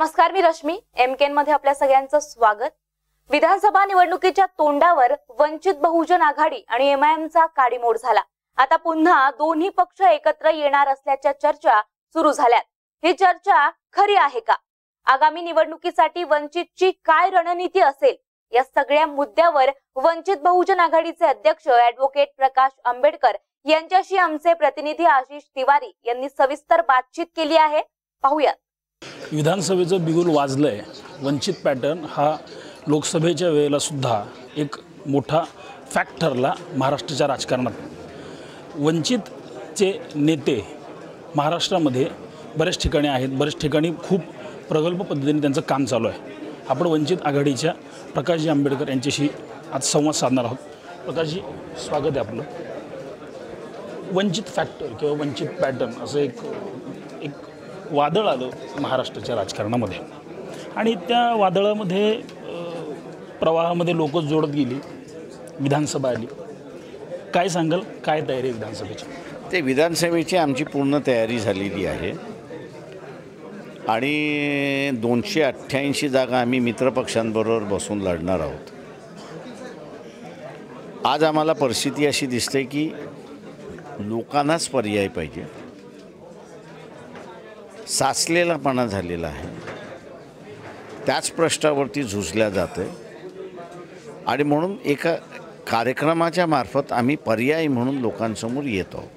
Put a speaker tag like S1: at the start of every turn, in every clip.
S1: नमस्कार मी रश्मी. एम केन मध्ये आपल्या सगळ्यांचं स्वागत. विधानसभा निवडणुकीच्या तोंडावर वंचित बहुजन आघाडी आणि एमआयएमचा काडीमोड झाला. आता पुन्हा दोन्ही पक्ष एकत्र येणार असल्याच्या चर्चा सुरू झाल्यात. ही चर्चा खरी आहे का? आगामी निवडणुकीसाठी वंचितची काय रणनीती असेल? या सगळ्या मुद्द्यावर वंचित बहुजन आघाडीचे अध्यक्ष ऍडव्होकेट प्रकाश आंबेडकर यांच्याशी आमचे प्रतिनिधी आशिष तिवारी यांनी सविस्तर बातचीत केली आहे. पाहूयात.
S2: विधानसभेचं बिगुल वाजलंय. वंचित पॅटर्न हा लोकसभेच्या वेळेला सुद्धा एक मोठा फॅक्ट ठरला महाराष्ट्राच्या राजकारणात. वंचितचे नेते महाराष्ट्रामध्ये बऱ्याच ठिकाणी आहेत. बऱ्याच ठिकाणी खूप प्रगल्भ पद्धतीने त्यांचं काम चालू आहे. आपण वंचित आघाडीच्या प्रकाशजी आंबेडकर यांच्याशी आज संवाद साधणार आहोत. प्रकाशजी स्वागत आहे आपलं. वंचित फॅक्टर किंवा वंचित पॅटर्न असं एक एक वादळ आलं महाराष्ट्राच्या राजकारणामध्ये. आणि त्या वादळामध्ये प्रवाहामध्ये लोक जोडत गेली विधानसभा आली. काय सांगाल? काय तयारी विधानसभेची?
S3: ते विधानसभेची आमची पूर्ण तयारी झालेली आहे. आणि दोनशे अठ्ठ्याऐंशी जागा आम्ही मित्रपक्षांबरोबर बसून लढणार आहोत. आज आम्हाला परिस्थिती अशी दिसते की लोकांनाच पर्याय पाहिजे. साचलेलापणा झालेला आहे. त्याच प्रश्नावरती झुजल्या जातं आणि म्हणून एका कार्यक्रमाच्या मार्फत आम्ही पर्याय म्हणून लोकांसमोर येत आहोत.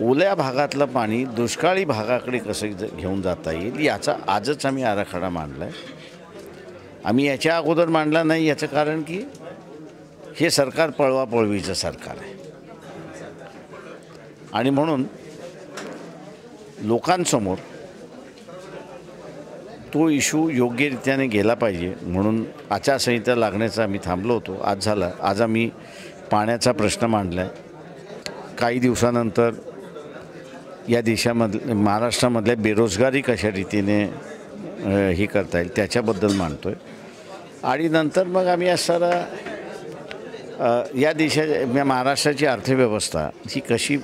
S3: ओल्या भागातलं पाणी दुष्काळी भागाकडे कसं घेऊन जाता येईल याचा आजच आम्ही आराखडा मांडला आहे आम्ही याच्या अगोदर मांडला नाही याचं कारण की हे सरकार पळवापळवीचं सरकार आहे. आणि म्हणून लोकांसमोर तो इशू योग्यरित्याने गेला पाहिजे म्हणून आचारसंहिता लागण्याचा आम्ही थांबलो होतो. आज झाला. आज आम्ही पाण्याचा प्रश्न मांडला आहे काही दिवसानंतर या देशामधल्या महाराष्ट्रामधल्या बेरोजगारी कशा रीतीने हे करता येईल त्याच्याबद्दल मांडतो आहे आणि नंतर मग आम्ही असणारा सारा या देशाच्या महाराष्ट्राची अर्थव्यवस्था ही कशी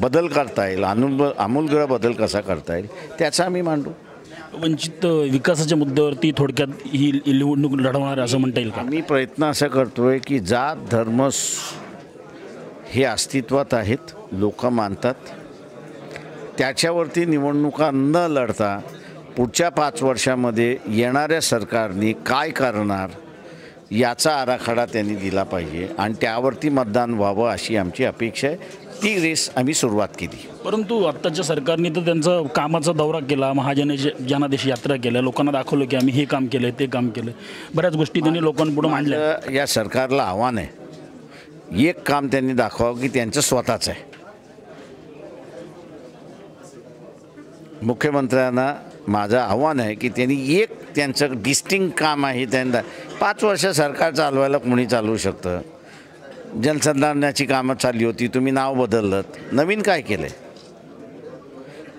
S3: बदल करता येईल अनुब आमूलग्र बदल कसा करता येईल त्याचा आम्ही मांडू.
S2: वंचित विकासाच्या मुद्द्यावरती थोडक्यात ही निवडणूक लढवणार असं म्हणता येईल का?
S3: आम्ही प्रयत्न असा करतो आहे की जात धर्म हे अस्तित्वात आहेत लोक मानतात. त्याच्यावरती निवडणुका न लढता पुढच्या पाच वर्षामध्ये येणाऱ्या सरकारने काय करणार याचा आराखडा त्यांनी दिला पाहिजे आणि त्यावरती मतदान व्हावं अशी आमची अपेक्षा आहे. ती रेस आम्ही सुरुवात केली.
S2: परंतु आत्ताच्या सरकारने तर त्यांचा कामाचा दौरा केला महाजन जनादेश यात्रा केल्या लोकांना दाखवलं की आम्ही हे काम केलं ते काम केलं बऱ्याच गोष्टी त्यांनी लोकांपुढे मांडल्या.
S3: या सरकारला आव्हान आहे. एक काम त्यांनी दाखवावं की त्यांचं स्वतःचं आहे. मुख्यमंत्र्यांना माझं आव्हान आहे की त्यांनी एक त्यांचं डिस्टिंग काम आहे त्यांना पाच वर्ष सरकार चालवायला कोणी चालवू शकतं? जनसंधारणाची कामं चालली होती तुम्ही नाव बदललं. नवीन काय केलं आहे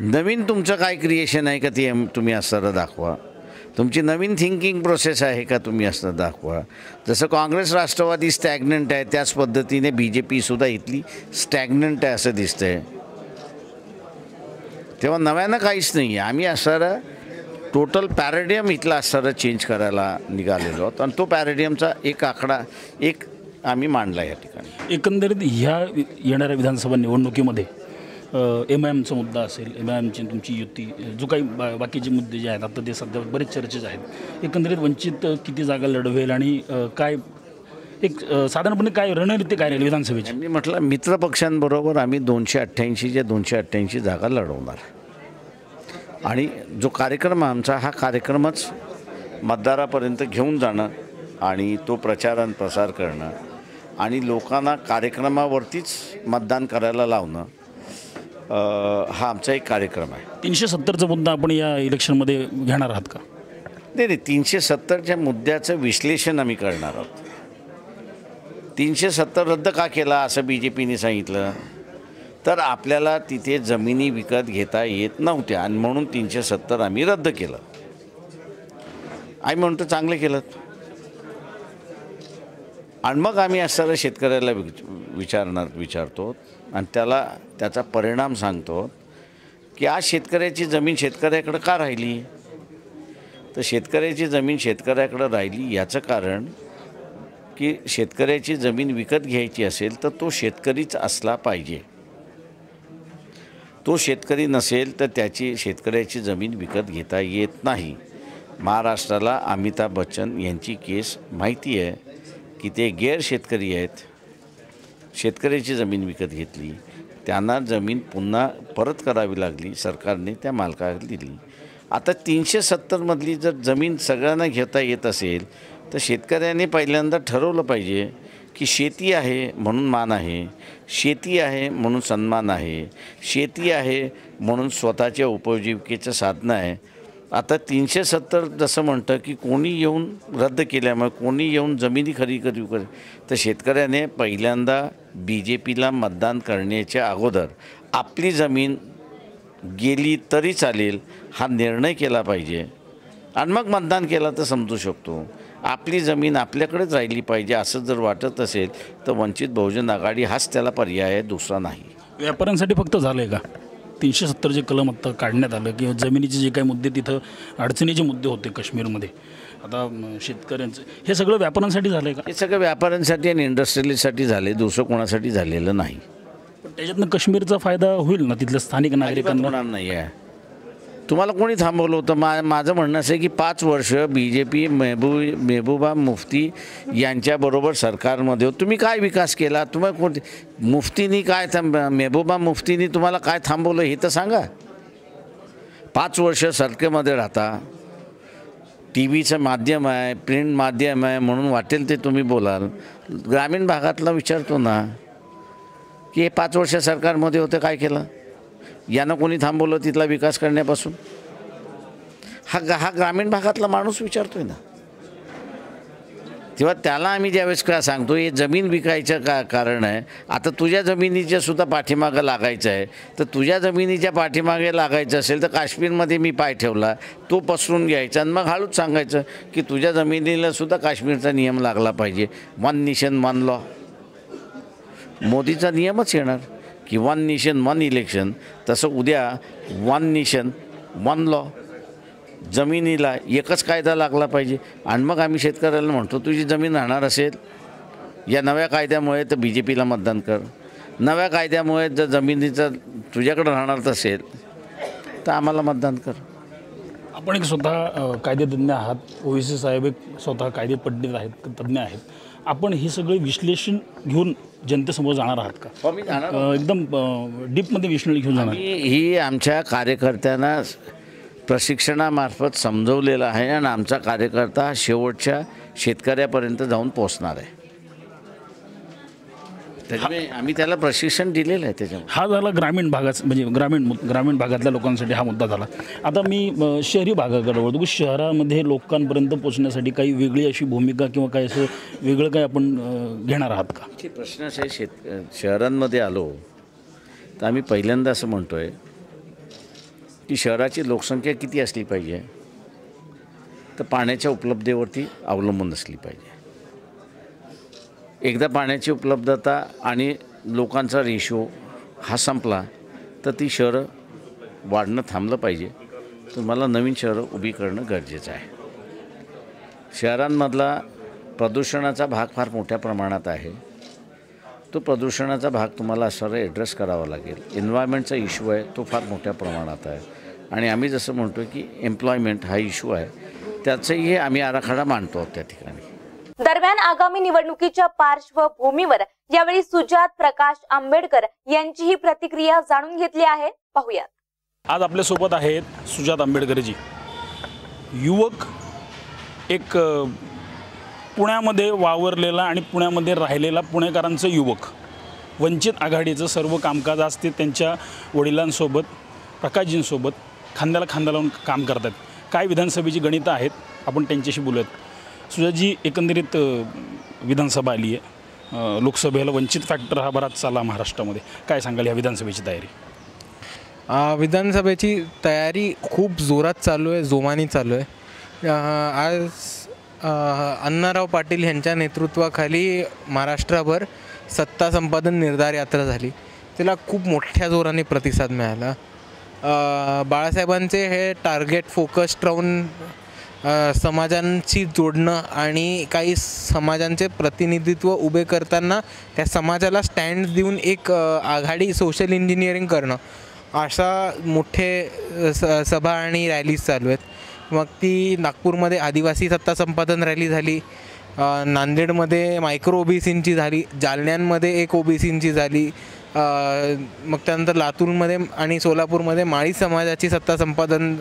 S3: नवीन तुमचं काय क्रिएशन आहे का ते तुम्ही असं दाखवा. तुमची नवीन थिंकिंग प्रोसेस आहे का तुम्ही असं दाखवा. जसं काँग्रेस राष्ट्रवादी स्टॅग्नंट आहे त्याच पद्धतीने बी जे पीसुद्धा इथली स्टॅग्नंट आहे असं दिसतंय. तेव्हा नव्यानं काहीच नाही आहे आम्ही असणारं टोटल पॅरेडियम इथला असणारं चेंज करायला निघालेलो आहोत. आणि तो पॅरेडियमचा एक आकडा एक आम्ही मांडला या ठिकाणी.
S2: एकंदरीत ह्या येणाऱ्या विधानसभा निवडणुकीमध्ये एम आय एमचा मुद्दा असेल एम आय एमची तुमची युती जो काही बा बाकीचे मुद्दे जे आहेत आता ते सध्या बरेच चर्चेचे आहेत. एकंदरीत वंचित किती जागा लढवेल आणि काय एक साधारणपणे काय रणनीती काय राहील विधानसभेची?
S3: मी म्हटलं मित्रपक्षांबरोबर आम्ही दोनशे अठ्ठ्याऐंशीच्या दोनशे अठ्ठ्याऐंशी जागा लढवणार. आणि जो कार्यक्रम आमचा हा कार्यक्रमच मतदारापर्यंत घेऊन जाणं आणि तो प्रचार आणि प्रसार करणं आणि लोकांना कार्यक्रमावरतीच मतदान करायला लावणं हा आमचा एक कार्यक्रम आहे.
S2: तीनशे सत्तरचा मुद्दा आपण या इलेक्शनमध्ये घेणार आहात का?
S3: नाही नाही तीनशे सत्तरच्या मुद्द्याचं विश्लेषण आम्ही करणार आहोत. तीनशे सत्तर रद्द का केला असं बी जे पीने सांगितलं? तर आपल्याला तिथे जमिनी विकत घेता येत नव्हत्या आणि म्हणून तीनशे सत्तर आम्ही रद्द केलं. आम्ही म्हणतो चांगलं केलं. आणि मग आम्ही असणाऱ्या शेतकऱ्याला विच विचारणार विचारतो आणि त्याला त्याचा परिणाम सांगतो की आज शेतकऱ्याची जमीन शेतकऱ्याकडं का राहिली? तर शेतकऱ्याची जमीन शेतकऱ्याकडं राहिली याचं कारण की शेतकऱ्याची जमीन विकत घ्यायची असेल तर तो शेतकरीच असला पाहिजे. तो शेतकरी नसेल तर त्याची शेतकऱ्याची जमीन विकत घेता येत नाही. महाराष्ट्राला अमिताभ बच्चन यांची केस माहिती आहे. की ते गैर शेतकरी आहेत. शेतकऱ्याची जमीन विकत घेतली. त्यांना जमीन पुन्हा परत करावी लागली. सरकारने त्या मालकाला दिली. आता तीनशे सत्तरमधली जर जमीन सगळ्यांना घेता येत असेल तर शेतकऱ्याने पहिल्यांदा ठरवलं पाहिजे की शेती आहे म्हणून मान आहे. शेती आहे म्हणून सन्मान आहे. शेती आहे म्हणून स्वतःच्या उपजीविकेचं साधनं आहे. आता तीनशे सत्तर जसं म्हणतं की कोणी येऊन रद्द केल्यामुळे कोणी येऊन जमिनी खरी करू करे तर शेतकऱ्याने पहिल्यांदा बी जे पीला मतदान करण्याच्या अगोदर आपली जमीन गेली तरी चालेल हा निर्णय केला पाहिजे. आणि मग मतदान केला तर समजू शकतो. आपली जमीन आपल्याकडेच राहिली पाहिजे असं जर वाटत असेल तर वंचित बहुजन आघाडी हाच त्याला पर्याय आहे दुसरा नाही.
S2: व्यापाऱ्यांसाठी फक्त झालं आहे का? तीनशे सत्तरचे कलम आत्ता काढण्यात आलं किंवा जमिनीचे जे काही मुद्दे तिथं अडचणीचे मुद्दे होते काश्मीरमध्ये. आता शेतकऱ्यांचं हे सगळं व्यापाऱ्यांसाठी झालं आहे का?
S3: हे सगळं व्यापाऱ्यांसाठी आणि इंडस्ट्रियलिस्टसाठी झाले दुसरं कोणासाठी झालेलं नाही.
S2: पण त्याच्यातनं काश्मीरचा फायदा होईल ना तिथल्या स्थानिक नागरिकांना?
S3: होणार नाही आहे तुम्हाला कोणी थांबवलं होतं? मा माझं म्हणणं असं आहे की पाच वर्ष B J P मेहबू Mehbooba Mufti यांच्याबरोबर सरकारमध्ये तुम्ही काय विकास केला? तुम्हाला कोणती मुफ्तीनी काय थांब मेहबूबा मुफ्तीनी तुम्हाला काय थांबवलं हे तर सांगा. पाच वर्ष सरकेमध्ये राहता. टी व्हीचं माध्यम आहे प्रिंट माध्यम आहे म्हणून वाटेल ते तुम्ही बोलाल. ग्रामीण भागातला विचारतो ना. की हे पाच वर्ष सरकारमध्ये होतं काय केलं? यानं कोणी थांबवलं तिथला विकास करण्यापासून? हा ग हा ग्रामीण भागातला माणूस विचारतो आहे ना. तेव्हा त्याला आम्ही ज्यावेळेस का सांगतो हे जमीन विकायचं का कारण आहे? आता तुझ्या जमिनीच्या सुद्धा पाठीमागं लागायचं आहे. तर तुझ्या जमिनीच्या पाठीमागे लागायचं असेल तर काश्मीरमध्ये मी पाय ठेवला. तो पसरून घ्यायचा आणि मग हळूच सांगायचं की तुझ्या जमिनीला सुद्धा काश्मीरचा नियम लागला पाहिजे. वन नेशन वन लॉ मोदीचा नियमच येणार. की वन नेशन वन इलेक्शन तसं उद्या वन नेशन वन लॉ जमिनीला एकच कायदा लागला पाहिजे. आणि मग आम्ही शेतकऱ्याला म्हणतो तुझी जमीन राहणार असेल. या नव्या कायद्यामुळे तर बी जे पीला मतदान कर. नव्या कायद्यामुळे जर जमिनीचं तुझ्याकडं राहणार असेल तर आम्हाला मतदान कर.
S2: आपण एक स्वतः कायदेतज्ञ आहात. ओवीसी साहेब एक स्वतः कायदे पंडित आहेत तज्ज्ञ आहेत. आपण हे सगळे विश्लेषण घेऊन जनतेसमोर जाणार आहात का?
S3: हो,
S2: एकदम डीपमध्ये विश्लेषण घेऊन जाणार.
S3: ही ही आमच्या कार्यकर्त्यांना प्रशिक्षणामार्फत समजवलेलं आहे आणि आमचा कार्यकर्ता हा शेवटच्या शेतकऱ्यापर्यंत जाऊन पोचणार आहे. त्याच्यामुळे आम्ही त्याला प्रशिक्षण दिलेलं आहे त्याच्यामुळे.
S2: हा झाला ग्रामीण भागाचा म्हणजे ग्रामीण ग्रामीण भागातल्या लोकांसाठी हा मुद्दा झाला. आता मी शहरी भागाकडे वळतो. की शहरामध्ये लोकांपर्यंत पोचण्यासाठी काही वेगळी अशी भूमिका किंवा काही असं वेगळं काही आपण घेणार आहात का?
S3: प्रश्न असे शेत शहरांमध्ये आलो तर आम्ही पहिल्यांदा असं म्हणतो आहे की शहराची लोकसंख्या किती असली पाहिजे तर पाण्याच्या उपलब्धतेवरती अवलंबून असली पाहिजे. एकदा पाण्याची उपलब्धता आणि लोकांचा रेशो हा संपला तर ती शहरं वाढणं थांबलं पाहिजे. तर मला नवीन शहरं उभी करणं गरजेचं आहे. शहरांमधला प्रदूषणाचा भाग फार मोठ्या प्रमाणात आहे. तो प्रदूषणाचा भाग तुम्हाला सर्व ॲड्रेस करावा लागेल. एन्व्हायरमेंटचा इश्यू आहे तो फार मोठ्या प्रमाणात आहे. आणि आम्ही जसं म्हणतो की एम्प्लॉयमेंट हा इश्यू आहे. त्याचंही आम्ही आराखडा मांडतो आहोत त्या ठिकाणी.
S1: दरम्यान आगामी निवडणुकीच्या पार्श्वभूमीवर यावेळी सुजात प्रकाश आंबेडकर यांचीही प्रतिक्रिया जाणून घेतली आहे. पाहूयात.
S2: आज आपल्यासोबत आहेत सुजात आंबेडकरजी. युवक एक पुण्यामध्ये वावरलेला आणि पुण्यामध्ये राहिलेला पुणेकरांचं युवक वंचित आघाडीचं सर्व कामकाज असते त्यांच्या वडिलांसोबत प्रकाशजींसोबत खांद्याला खांदा लावून काम करतात काय विधानसभेची गणितं आहेत आपण त्यांच्याशी बोलूयात. सुजातजी एकंदरीत विधानसभा आली आहे. लोकसभेला वंचित फॅक्टर हा बराच चालला महाराष्ट्रामध्ये. काय सांगाल या विधानसभेची तयारी?
S4: विधानसभेची तयारी खूप जोरात चालू आहे जोमानी चालू आहे. आज अण्णाराव पाटील यांच्या नेतृत्वाखाली महाराष्ट्रभर सत्ता संपादन निर्धार यात्रा झाली. त्याला खूप मोठ्या जोराने प्रतिसाद मिळाला. बाळासाहेबांचे हे टार्गेट फोकस्ड राहून समाजांशी जोडणं आणि काही समाजांचे प्रतिनिधित्व उभे करताना त्या समाजाला स्टँड देऊन एक आघाडी सोशल इंजिनिअरिंग करणं. अशा मोठे स सभा आणि रॅलीज चालू आहेत. मग ती नागपूरमध्ये आदिवासी सत्ता संपादन रॅली झाली. नांदेडमध्ये मायक्रो ओबीसींची झाली. जालन्यांमध्ये एक ओबीसींची झाली. मग त्यानंतर लातूरमध्ये आणि सोलापूरमध्ये माळी समाजाची सत्ता संपादन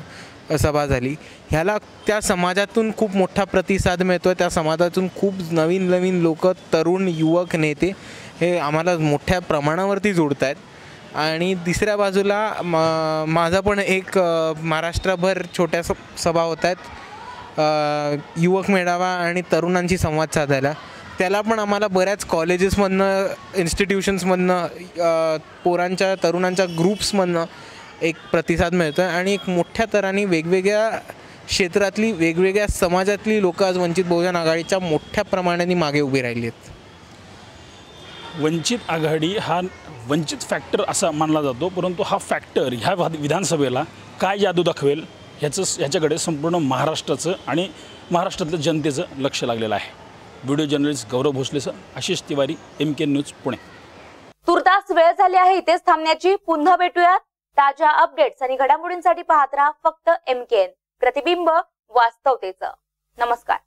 S4: सभा झाली. ह्याला त्या समाजातून खूप मोठा प्रतिसाद मिळतो आहे त्या समाजातून खूप नवीन नवीन लोक तरुण युवक नेते हे आम्हाला मोठ्या प्रमाणावरती जोडत आहेत आणि तिसऱ्या बाजूला मा माझा पण एक महाराष्ट्रभर छोट्या स सभा होत आहेत युवक मेळावा आणि तरुणांशी संवाद साधायला. त्याला पण आम्हाला बऱ्याच कॉलेजेसमधनं इन्स्टिट्यूशन्समधनं पोरांच्या तरुणांच्या ग्रुप्समधनं एक प्रतिसाद मिळतो आहे आणि एक मोठ्या तराने वेगवेगळ्या क्षेत्रातली वेगवेगळ्या समाजातली लोकं आज वंचित बहुजन आघाडीच्या मोठ्या प्रमाणाने मागे उभी राहिली आहेत.
S2: वंचित आघाडी हा वंचित फॅक्टर असा मानला जातो परंतु हा फॅक्टर ह्या वाद- विधानसभेला काय जादू दाखवेल ह्याचं ह्याच्याकडे संपूर्ण महाराष्ट्राचं आणि महाराष्ट्रातल्या जनतेचं लक्ष लागलेलं आहे. Video journalist Gaurav भोसलेसह Ashish Tiwari M K news Pune.
S1: तुर्तास वेळ झाली आहे इथेच थांबण्याची. पुन्हा भेटूयात. ताज्या अपडेट्स आणि घडामोडींसाठी पाहत राहा फक्त एम प्रतिबिंब वास्तवतेचं. नमस्कार.